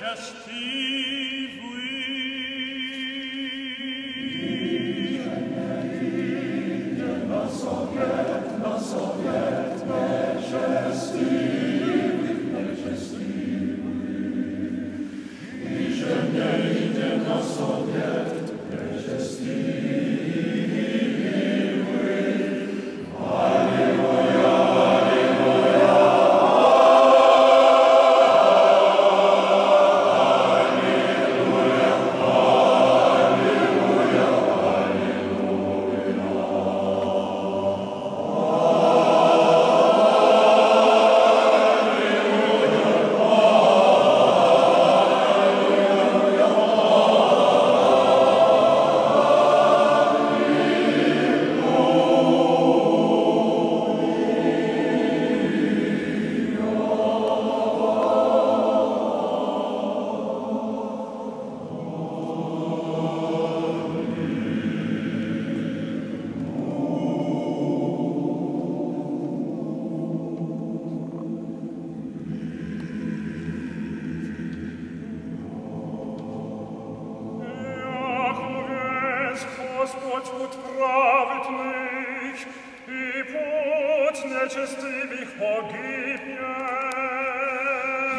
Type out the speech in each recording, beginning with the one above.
majesty.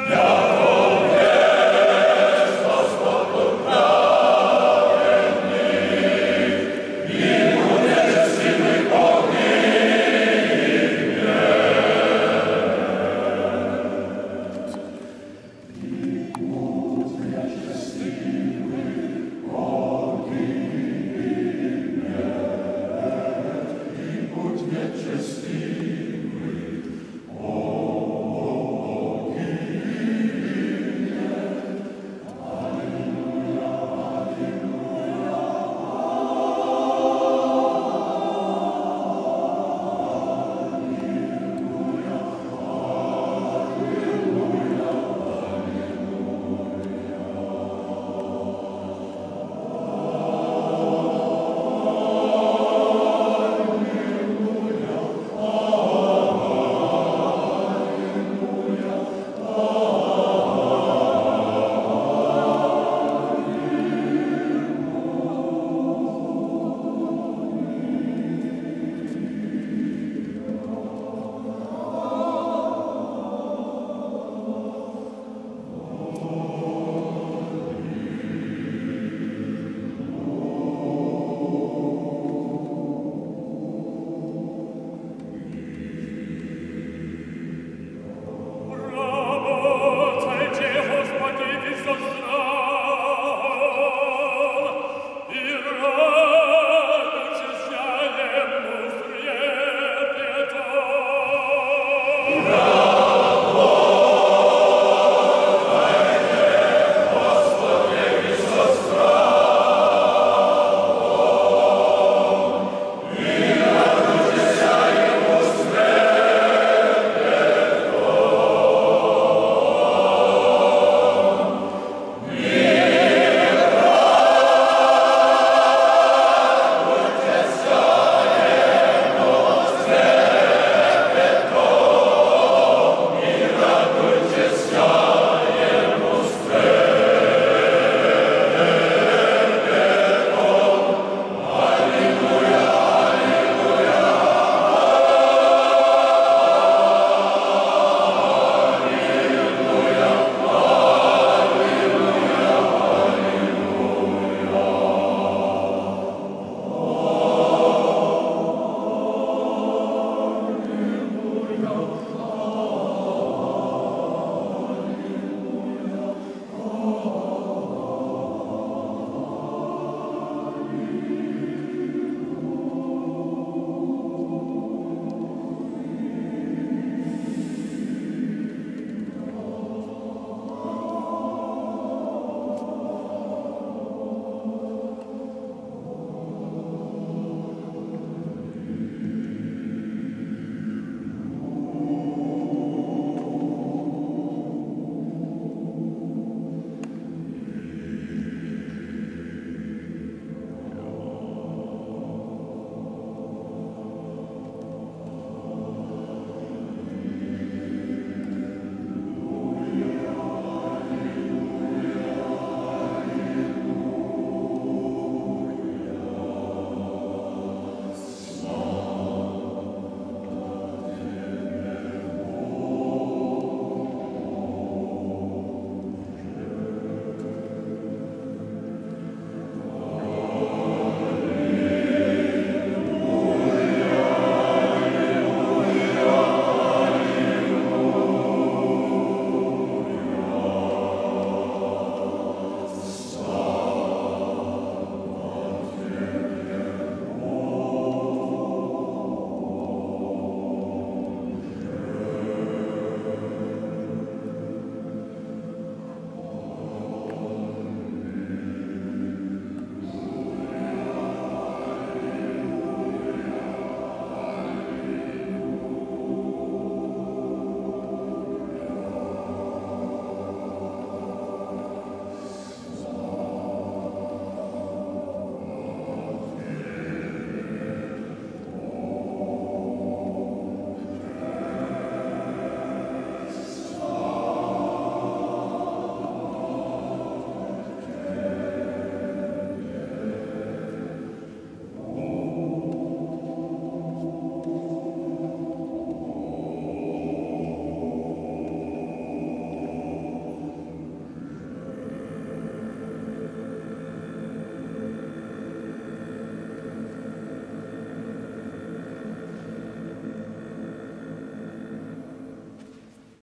Ja.